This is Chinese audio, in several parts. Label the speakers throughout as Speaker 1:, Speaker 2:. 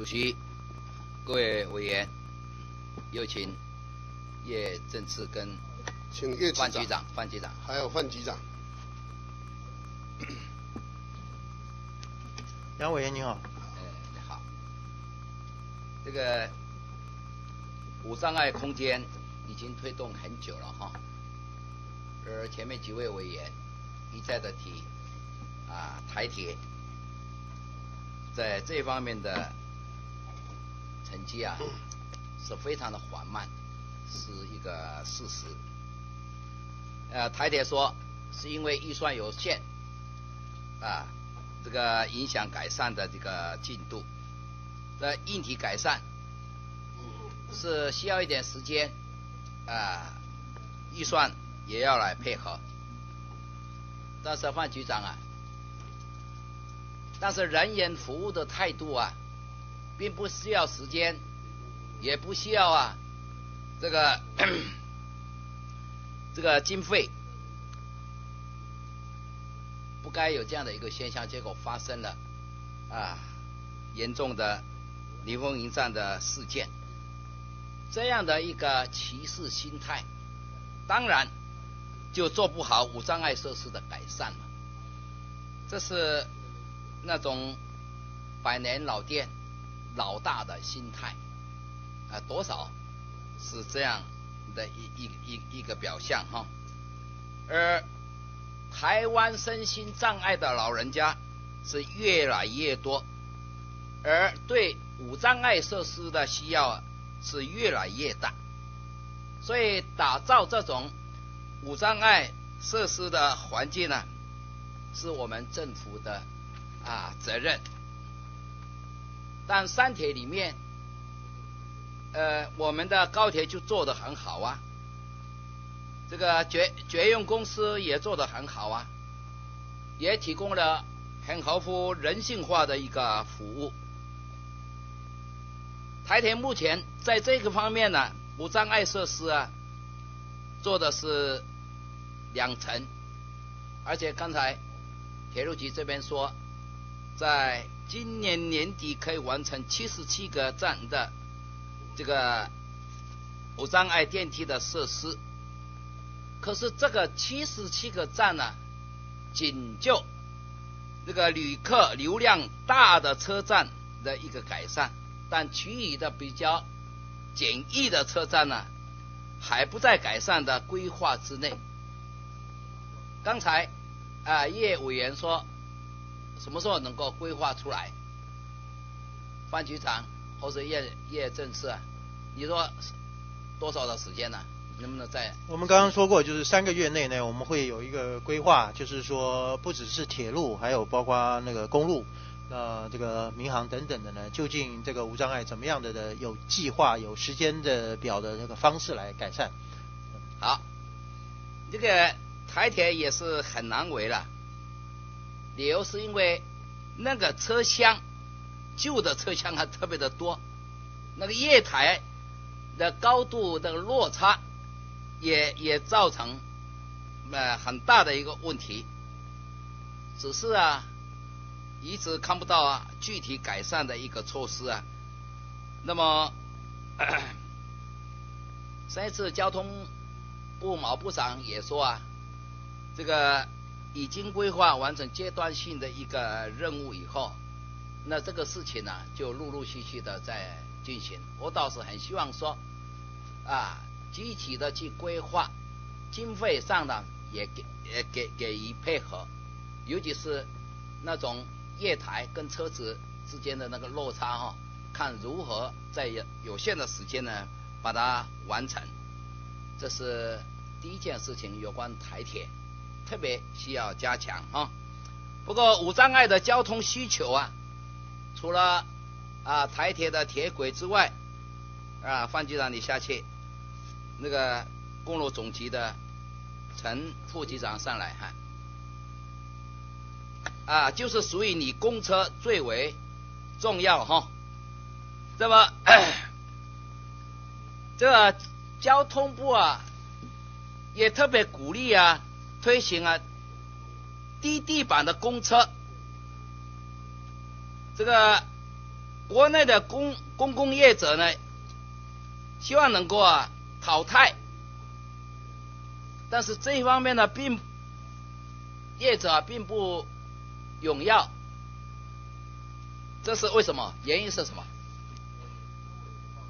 Speaker 1: 主席、各位委员，有请叶正次跟
Speaker 2: 请叶
Speaker 1: 范局长、范局长，
Speaker 2: 还有范局长。
Speaker 3: 杨委员您好。
Speaker 1: 呃，你好。这个无障碍空间已经推动很久了哈，而前面几位委员一再的提啊台铁在这方面的成绩啊是非常的缓慢，是一个事实。呃，台铁说是因为预算有限啊。这个影响改善的这个进度，那硬体改善是需要一点时间，啊，预算也要来配合。但是范局长啊，但是人员服务的态度啊，并不需要时间，也不需要啊，这个 这个经费。不该有这样的一个现象，结果发生了啊严重的离峰营站的事件，这样的一个歧视心态，当然就做不好无障碍设施的改善了。这是那种百年老店老大的心态啊，多少是这样的一一一一个表象哈，而。台湾身心障碍的老人家是越来越多，而对无障碍设施的需要是越来越大，所以打造这种无障碍设施的环境呢，是我们政府的啊责任。但三铁里面，呃，我们的高铁就做得很好啊。这个绝绝用公司也做得很好啊，也提供了很合乎人性化的一个服务。台铁目前在这个方面呢，无障碍设施啊，做的是两层，而且刚才铁路局这边说，在今年年底可以完成七十七个站的这个无障碍电梯的设施。可是这个七十七个站呢，仅就这个旅客流量大的车站的一个改善，但其余的比较简易的车站呢，还不在改善的规划之内。刚才啊叶委员说，什么时候能够规划出来？范局长或者叶叶正次，你说多少的时间呢？能不能在？
Speaker 3: 我们刚刚说过，就是三个月内呢，我们会有一个规划，就是说不只是铁路，还有包括那个公路，呃，这个民航等等的呢，究竟这个无障碍怎么样的的有计划、有时间的表的这个方式来改善。
Speaker 1: 好，这个台铁也是很难为了，理由是因为那个车厢旧的车厢还特别的多，那个月台的高度的落差。也也造成呃很大的一个问题，只是啊一直看不到啊具体改善的一个措施啊。那么 上一次交通部毛部长也说啊，这个已经规划完成阶段性的一个任务以后，那这个事情呢就陆陆续续的在进行。我倒是很希望说啊。积极的去规划，经费上呢也给也给给予配合，尤其是那种月台跟车子之间的那个落差哈，看如何在有限的时间呢把它完成，这是第一件事情，有关台铁特别需要加强哈。不过无障碍的交通需求啊，除了啊台铁的铁轨之外，啊范局长你下去。那个公路总局的陈副局长上来哈，啊，就是属于你公车最为重要哈。那么，这交通部啊，也特别鼓励啊，推行啊低地板的公车。这个国内的公公共业者呢，希望能够啊淘汰，但是这一方面呢，并业者并不踊跃，这是为什么？原因是什么？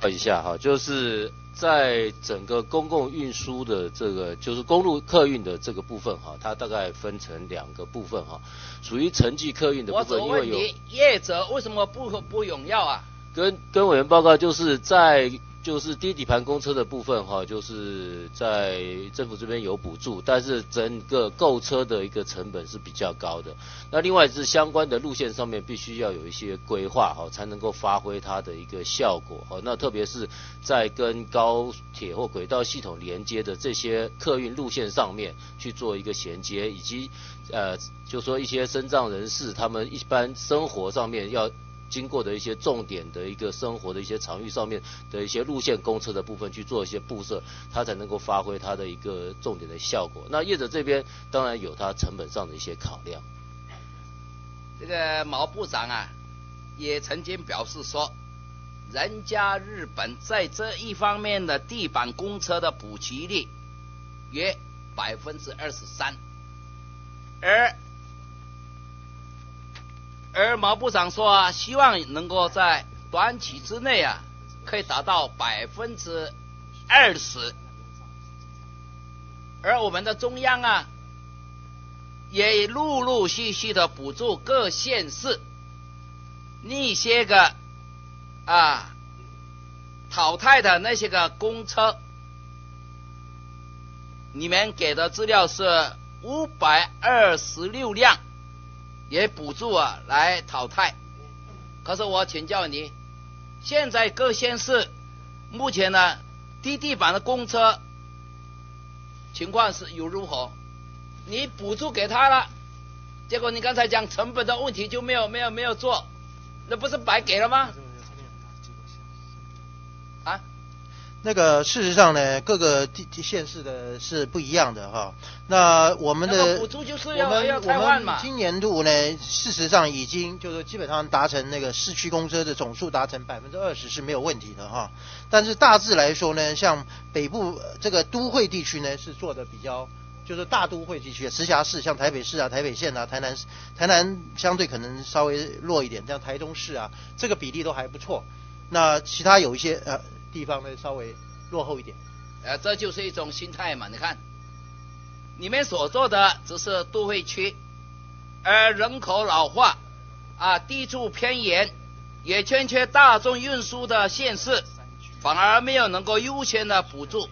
Speaker 2: 报一下哈，就是在整个公共运输的这个，就是公路客运的这个部分哈，它大概分成两个部分哈，属于城际客运的部分，
Speaker 1: 因为有业者为什么不不踊跃啊？
Speaker 2: 跟跟委员报告就是在。就是低底盘公车的部分哈，就是在政府这边有补助，但是整个购车的一个成本是比较高的。那另外是相关的路线上面必须要有一些规划哈，才能够发挥它的一个效果哈。那特别是在跟高铁或轨道系统连接的这些客运路线上面去做一个衔接，以及呃，就说一些身障人士他们一般生活上面要。经过的一些重点的一个生活的一些场域上面的一些路线公车的部分去做一些布设，它才能够发挥它的一个重点的效果。那业者这边当然有它成本上的一些考量。
Speaker 1: 这个毛部长啊，也曾经表示说，人家日本在这一方面的地板公车的补齐率约百分之二十三，而而毛部长说啊，希望能够在短期之内啊，可以达到百分之二十。而我们的中央啊，也陆陆续续的补助各县市那些个啊淘汰的那些个公车，你们给的资料是五百二十六辆。也补助啊，来淘汰。可是我请教你，现在各县市目前呢，低地板的公车情况是又如何？你补助给他了，结果你刚才讲成本的问题就没有没有没有做，那不是白给了吗？啊？
Speaker 3: 那个事实上呢，各个地地县市的是不一样的哈。那我们的
Speaker 1: 补助就是要要开换嘛。
Speaker 3: 今年度呢，事实上已经就是基本上达成那个市区公车的总数达成百分之二十是没有问题的哈。但是大致来说呢，像北部这个都会地区呢是做的比较，就是大都会地区直辖市，像台北市啊、台北县啊、台南台南相对可能稍微弱一点，像台中市啊，这个比例都还不错。那其他有一些呃。地方呢稍微落后一点，
Speaker 1: 呃，这就是一种心态嘛。你看，你们所做的只是都会区，而人口老化啊，地处偏远，也欠缺大众运输的县市，反而没有能够优先的补助。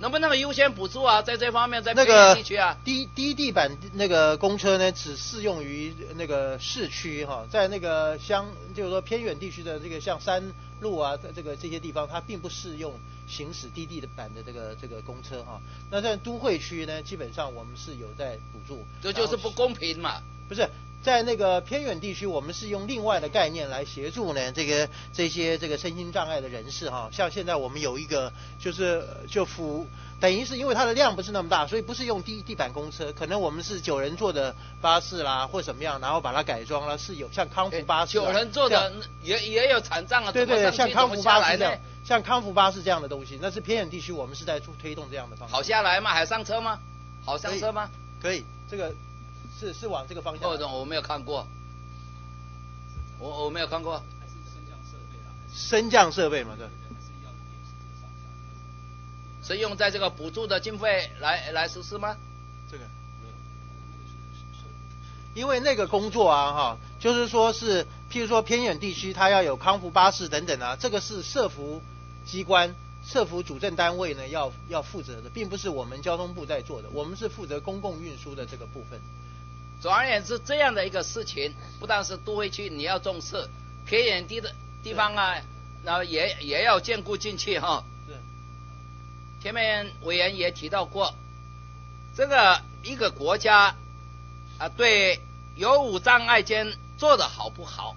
Speaker 1: 能不能优先补助啊？在这方面，在偏远地区啊，
Speaker 3: 低低地板那个公车呢，只适用于那个市区哈，在那个乡，就是说偏远地区的这个像山路啊，在这个这些地方，它并不适用行驶低地的版的这个这个公车哈。那在都会区呢，基本上我们是有在补助。
Speaker 1: 这就是不公平嘛？
Speaker 3: 不是。在那个偏远地区，我们是用另外的概念来协助呢，这个这些这个身心障碍的人士哈。像现在我们有一个，就是就辅，等于是因为它的量不是那么大，所以不是用地地板公车，可能我们是九人座的巴士啦，或什么样，然后把它改装了，是有像康福巴士。
Speaker 1: 九人座的也也有残障啊，
Speaker 3: 对对，像康福巴士这样，像康福巴士这样的东西，那是偏远地区我们是在推推动这样的方式。
Speaker 1: 好下来吗？还上车吗？好上车吗？
Speaker 3: 可以，这个。是是往这个方向。
Speaker 1: 这种我没有看过，我我没有看过。
Speaker 3: 升降设备嘛，对。
Speaker 1: 是用在这个补助的经费来来实施吗？
Speaker 3: 这个没有。因为那个工作啊，哈，就是说是，譬如说偏远地区，它要有康复巴士等等啊，这个是社服机关、社服主政单位呢要要负责的，并不是我们交通部在做的，我们是负责公共运输的这个部分。
Speaker 1: 总而言之，这样的一个事情，不但是都会区你要重视，偏远地的地方啊，然后也也要兼顾进去哈。对。前面委员也提到过，这个一个国家啊，对有无障碍间做的好不好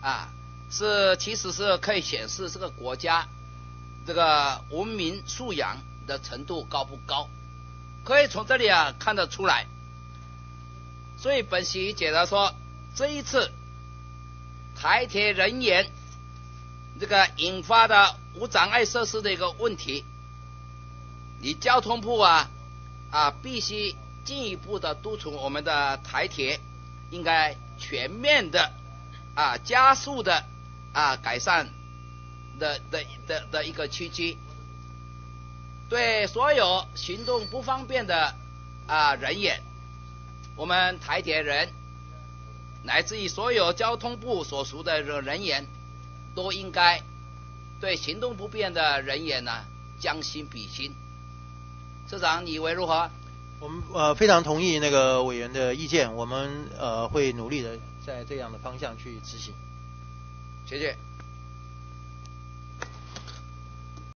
Speaker 1: 啊，是其实是可以显示这个国家这个文明素养的程度高不高，可以从这里啊看得出来。所以本席解答说，这一次台铁人员这个引发的无障碍设施的一个问题，你交通部啊啊必须进一步的督促我们的台铁，应该全面的啊加速的啊改善的的的的一个区区，对所有行动不方便的啊人员，我们台铁人。乃至于所有交通部所属的人员，都应该对行动不便的人员呢将心比心。社长，你以为如何？
Speaker 3: 我们呃非常同意那个委员的意见，我们呃会努力的在这样的方向去执行。
Speaker 1: 谢谢。